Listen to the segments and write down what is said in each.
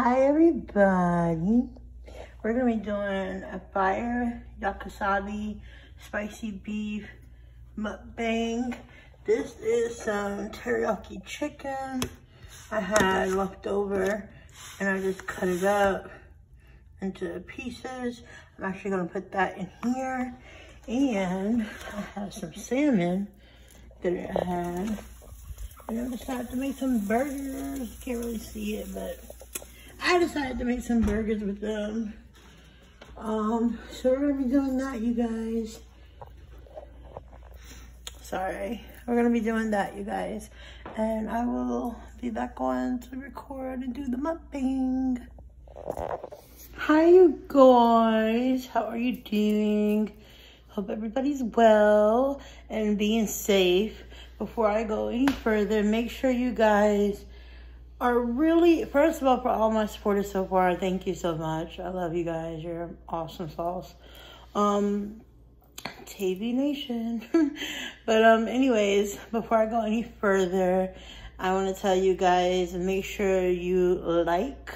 Hi everybody. We're gonna be doing a fire yakisabi spicy beef mukbang. This is some teriyaki chicken I had left over and I just cut it up into pieces. I'm actually gonna put that in here. And I have some salmon that I had. And I decided to make some burgers. Can't really see it, but I decided to make some burgers with them. Um, so we're gonna be doing that, you guys. Sorry. We're gonna be doing that, you guys. And I will be back on to record and do the mukbang. Hi, you guys. How are you doing? Hope everybody's well and being safe. Before I go any further, make sure you guys are really, first of all, for all my supporters so far, thank you so much. I love you guys. You're awesome sauce. Um, Tayvi Nation. but um, anyways, before I go any further, I want to tell you guys, make sure you like,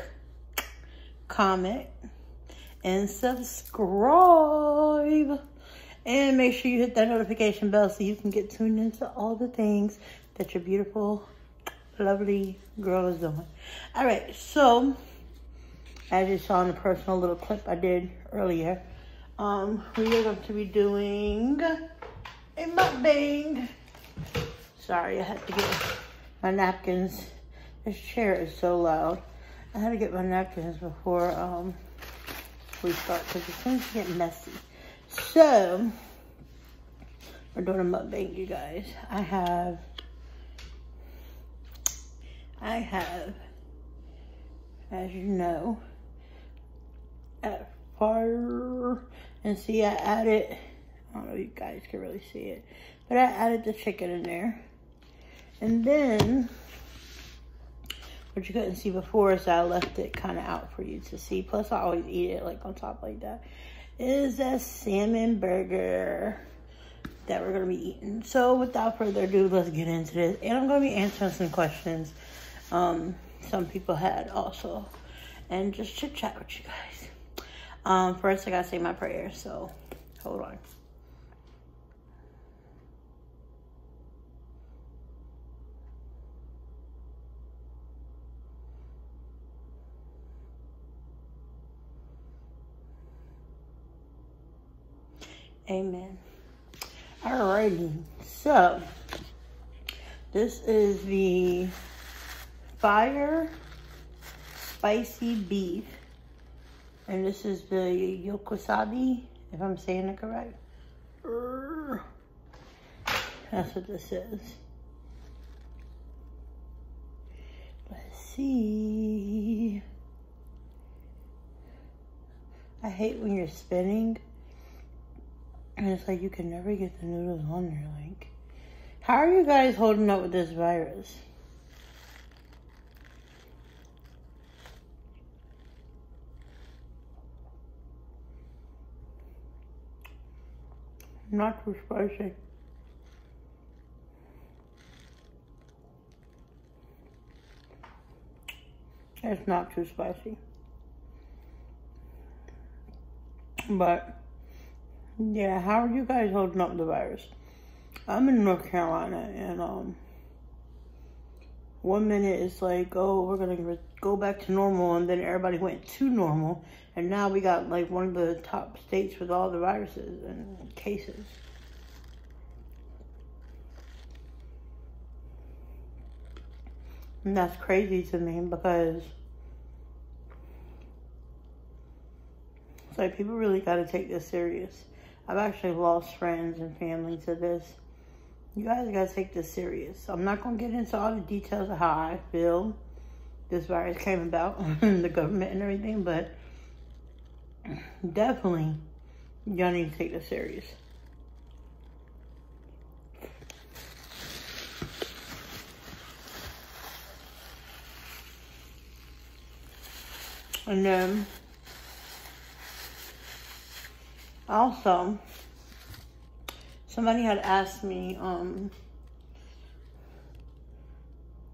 comment, and subscribe. And make sure you hit that notification bell so you can get tuned into all the things that your beautiful lovely girl is doing. All right, so as you saw in the personal little clip I did earlier, um, we are going to be doing a mukbang. Sorry, I had to get my napkins. This chair is so loud. I had to get my napkins before um, we start because it tends to get messy. So, we're doing a mukbang, you guys. I have I have, as you know, at fire, and see I added, I don't know if you guys can really see it, but I added the chicken in there. And then, what you couldn't see before, so I left it kind of out for you to see. Plus, I always eat it like on top like that. Is a salmon burger that we're going to be eating. So without further ado, let's get into this. And I'm going to be answering some questions um, some people had also. And just chit chat with you guys. Um, first, I gotta say my prayers, so hold on. Amen. Alrighty, so this is the fire spicy beef. And this is the yokosabi, if I'm saying it correct. That's what this is. Let's see. I hate when you're spinning and it's like you can never get the noodles on there. Like, how are you guys holding up with this virus? Not too spicy. It's not too spicy. But, yeah, how are you guys holding up the virus? I'm in North Carolina, and, um, one minute it's like, oh, we're going to go back to normal, and then everybody went to normal, and now we got like one of the top states with all the viruses and cases. And that's crazy to me because it's like people really got to take this serious. I've actually lost friends and family to this. You guys got to take this serious. I'm not going to get into all the details of how I feel this virus came about, the government and everything, but definitely y'all need to take this serious. And then also somebody had asked me um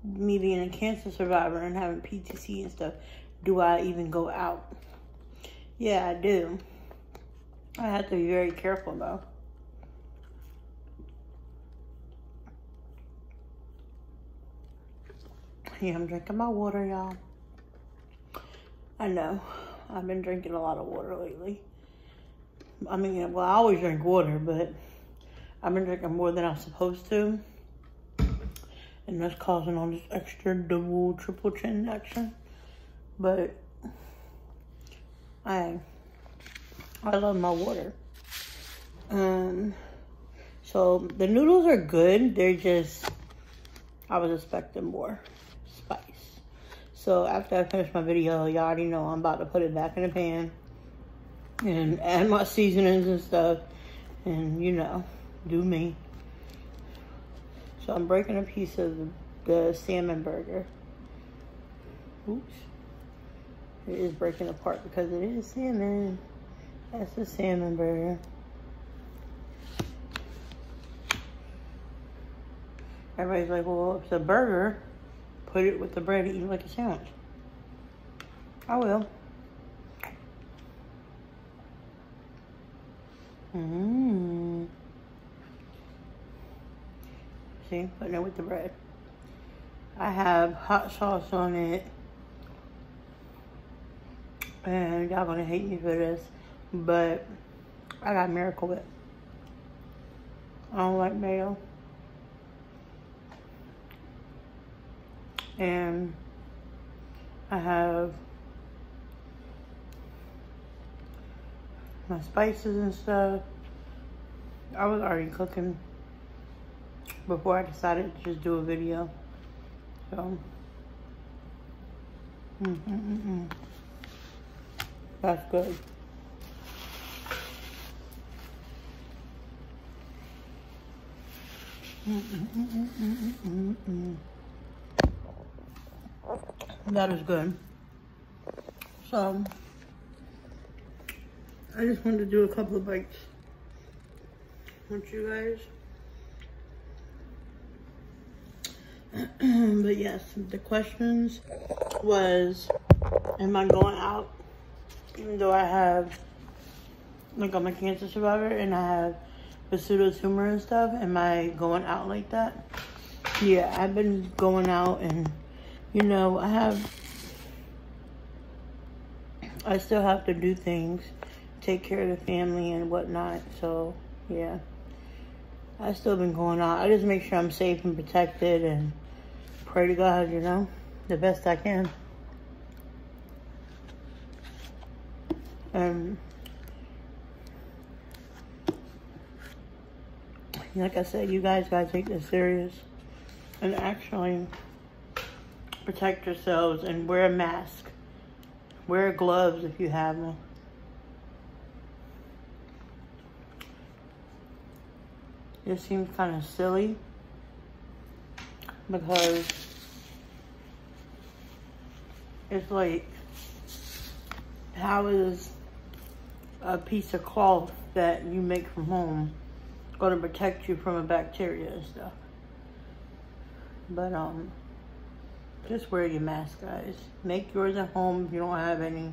me being a cancer survivor and having PTC and stuff do I even go out? Yeah, I do. I have to be very careful though. Yeah, I'm drinking my water, y'all. I know. I've been drinking a lot of water lately. I mean, well, I always drink water, but I've been drinking more than I'm supposed to. And that's causing all this extra double, triple chin action. But I I love my water. Um so the noodles are good. They're just I was expecting more spice. So after I finish my video, y'all already know I'm about to put it back in the pan and add my seasonings and stuff and you know, do me. So I'm breaking a piece of the salmon burger. Oops. It is breaking apart because it is salmon. That's the salmon burger. Everybody's like, well, it's a burger, put it with the bread and eat it like a sandwich. I will. Mmm. See, putting it with the bread. I have hot sauce on it. And y'all gonna hate me for this, but I got Miracle Whip. I don't like mayo. And I have my spices and stuff. I was already cooking before I decided to just do a video. So, mm, mm, mm, mm. that's good. That is good. So, I just wanted to do a couple of bites with you guys. but yes, the questions was, am I going out? Even though I have, like I'm a cancer survivor and I have the tumor and stuff, am I going out like that? Yeah, I've been going out and, you know, I have, I still have to do things, take care of the family and whatnot, so, yeah. I've still been going out. I just make sure I'm safe and protected and pray to God, you know, the best I can. And like I said, you guys gotta take this serious and actually protect yourselves and wear a mask. Wear gloves if you have them. It seems kind of silly because it's like, how is a piece of cloth that you make from home going to protect you from a bacteria and stuff? But, um, just wear your mask, guys. Make yours at home if you don't have any.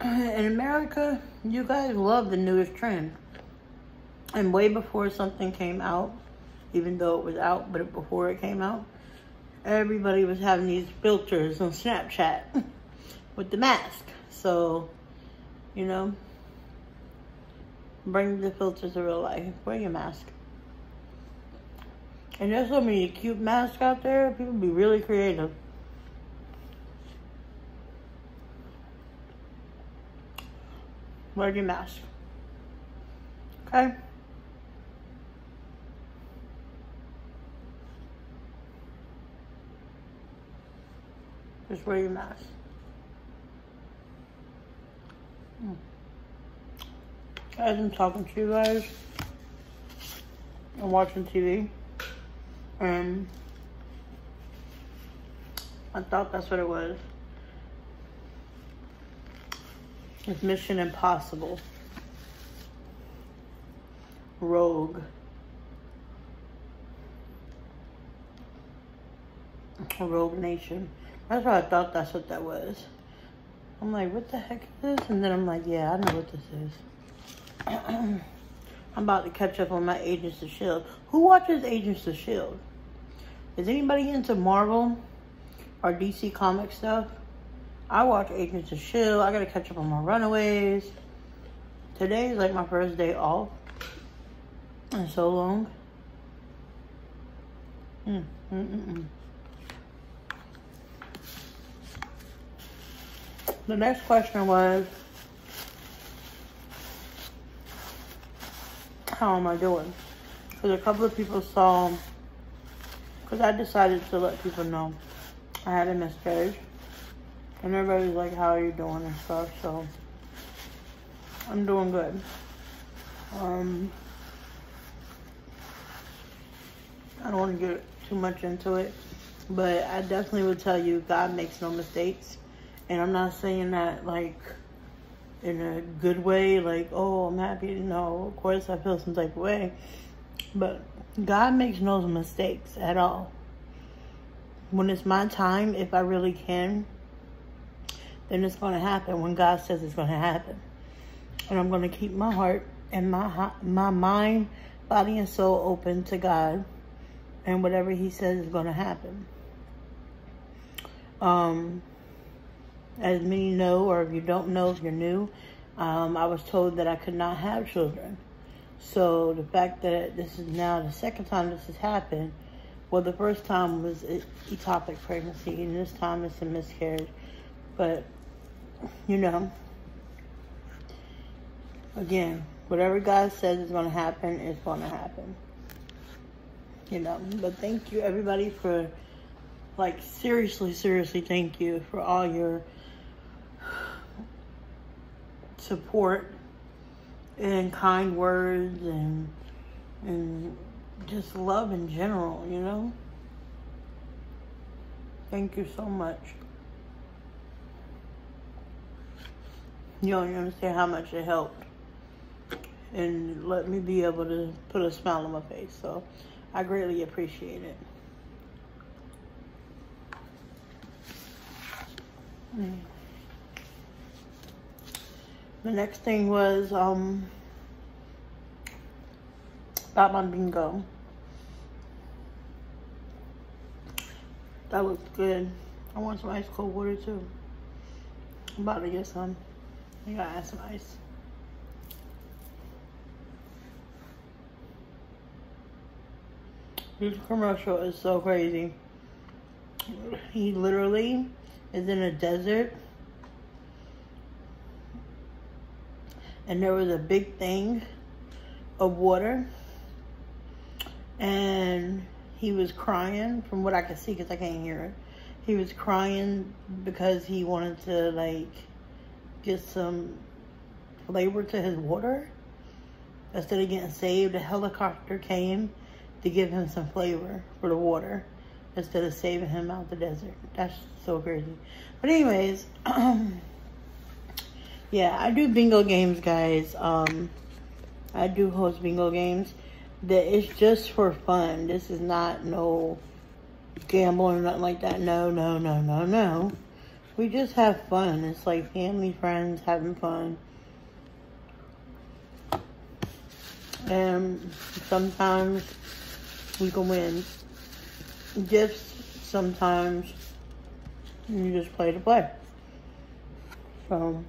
In America, you guys love the newest trend. And way before something came out, even though it was out, but before it came out, everybody was having these filters on Snapchat with the mask. So, you know, bring the filters to real life. Wear your mask. And there's so many cute masks out there. People be really creative. Wear your mask. Okay? Just wear your mask. Hmm. As I'm talking to you guys, I'm watching TV, and I thought that's what it was. It's Mission Impossible. Rogue. Rogue Nation. That's what I thought that's what that was. I'm like, what the heck is this? And then I'm like, yeah, I know what this is. I'm about to catch up on my Agents of S.H.I.E.L.D. Who watches Agents of S.H.I.E.L.D.? Is anybody into Marvel or DC comic stuff? I watch Agents of S.H.I.E.L.D. I gotta catch up on my Runaways. Today is like my first day off in so long. Mm, mm, mm, mm. The next question was, how am I doing? Because a couple of people saw, because I decided to let people know I had a miscarriage. And everybody's like, how are you doing and stuff, so I'm doing good. Um, I don't want to get too much into it, but I definitely would tell you God makes no mistakes. And I'm not saying that like in a good way, like, oh, I'm happy. No, of course I feel some type of way. But God makes no mistakes at all. When it's my time, if I really can, then it's going to happen when God says it's going to happen. And I'm going to keep my heart and my my mind, body, and soul open to God. And whatever he says is going to happen. Um, as many know, or if you don't know, if you're new, um, I was told that I could not have children. So the fact that this is now the second time this has happened, well, the first time was ectopic pregnancy, and this time it's a miscarriage. But, you know, again, whatever God says is going to happen is going to happen. You know, but thank you everybody for, like, seriously, seriously, thank you for all your support and kind words and and just love in general, you know? Thank you so much. You don't understand how much it helped and let me be able to put a smile on my face. So I greatly appreciate it. Mm. The next thing was um, Batman Bingo. That looks good. I want some ice cold water too. I'm about to get some. I gotta add some ice. This commercial is so crazy. He literally is in a desert and there was a big thing of water and he was crying from what I could see because I can't hear it. He was crying because he wanted to like get some flavor to his water. Instead of getting saved, a helicopter came to give him some flavor for the water instead of saving him out the desert. That's so crazy. But anyways, yeah, I do bingo games, guys. Um, I do host bingo games. That it's just for fun. This is not no gambling or nothing like that. No, no, no, no, no. We just have fun. It's like family, friends, having fun. And sometimes we can win gifts. Sometimes you just play to play. So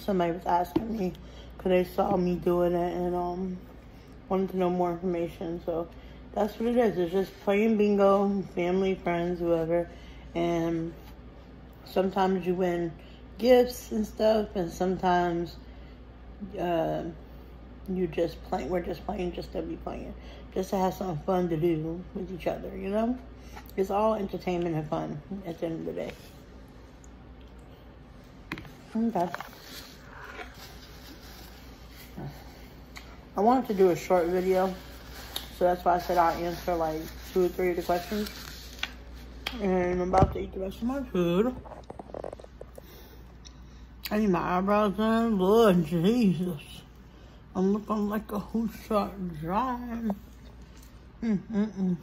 somebody was asking me because they saw me doing it and um wanted to know more information. So that's what it is. It's just playing bingo, family, friends, whoever, and sometimes you win gifts and stuff, and sometimes uh, you just playing. We're just playing just to be playing, just to have some fun to do with each other. You know, it's all entertainment and fun at the end of the day. Okay. I wanted to do a short video, so that's why I said I'll answer like two or three of the questions. And I'm about to eat the rest of my food. I need my eyebrows done. Lord Jesus. I'm looking like a who shot John. Mm, mm, mm.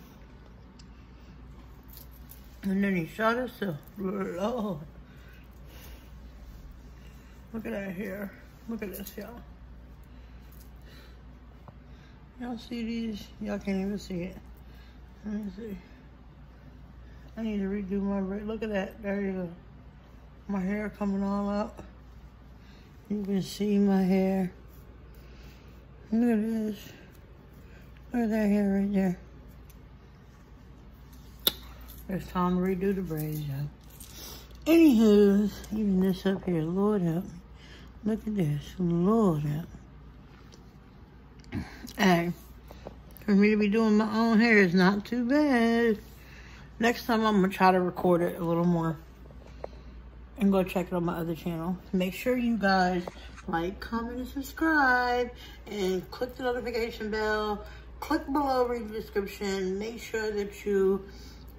And then he shot himself. Lord. Look at that hair. Look at this, y'all. Y'all see these? Y'all can't even see it. Let me see. I need to redo my braid. Look at that. There you go. My hair coming all out. You can see my hair. Look at this. Look at that hair right there. It's time to redo the braids, y'all. Anywho, even this up here, Lord help me. Look at this, Lord help Hey, for me to be doing my own hair is not too bad. Next time I'm gonna try to record it a little more and go check it on my other channel. Make sure you guys like, comment, and subscribe and click the notification bell. Click below, read the description. Make sure that you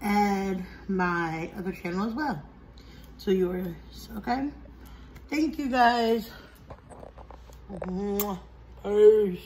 add my other channel as well to yours, okay? Thank you guys. Peace.